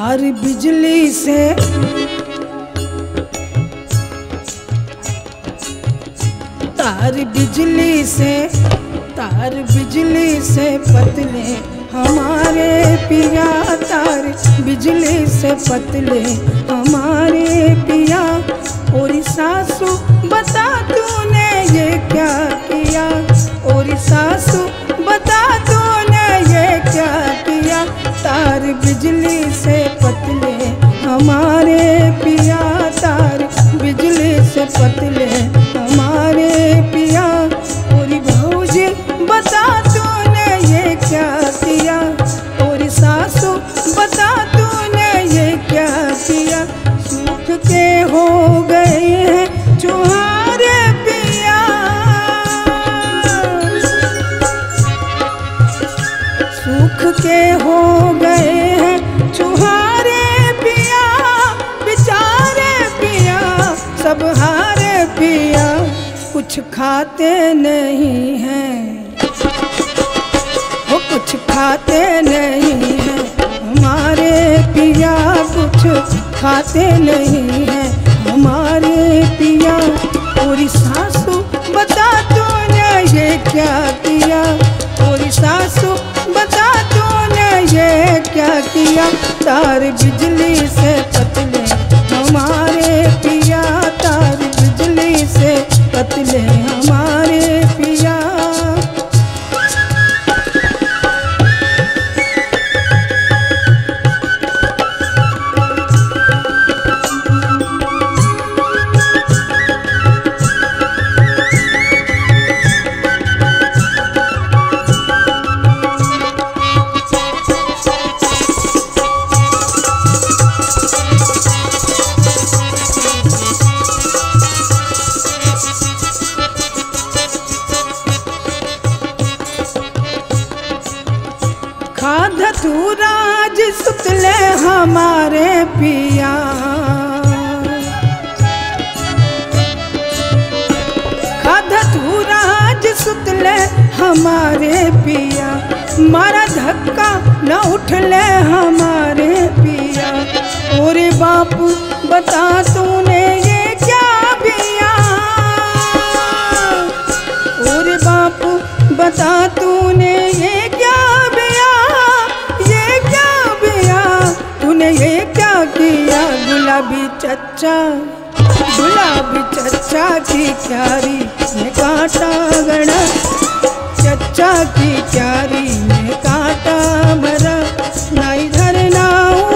तार बिजली से। तार बिजली से, तार बिजली से पतले हमारे पिया तार, बिजली से पतले हमारे हमारे पिया तार बिजली से पतले हमारे पिया और भौजी, बता तूने ये क्या किया? और सासू, बता तूने ये क्या किया? सुख के हो गए हैं चुहारे पिया। सुख के हो खाते नहीं हैं। वो कुछ खाते नहीं हैं। हमारे पिया कुछ खाते नहीं हैं। हमारे पिया, पूरी सासू बता तूने ये क्या किया? पूरी सासू बता तूने ये क्या किया? तार बिजली खाध तू राज सुतले हमारे पिया। खाध तू सुतले हमारे पिया। मारा धक्का न उठले हमारे पिया। ओरे बापू, बता चच्चा गुलाबी चचा की क्यारी ने काटा गड़ा चचा की क्यारी ने काटा मरा। ना इधर ना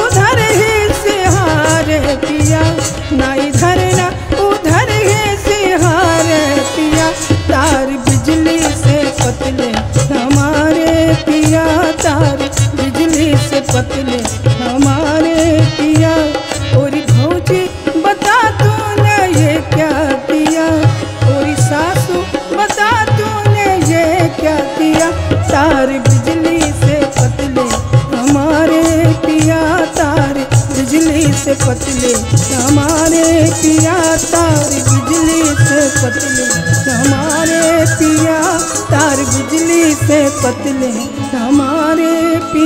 उधर ही सिहारे पिया ना इधर ना उधर ही सिहारे पिया तार बिजली से पतले हमारे पिया तार बिजली से पतले पतले। हमारे पिया तार बिजली से पतले। हमारे पिया तार बिजली से पतले। हमारे पिया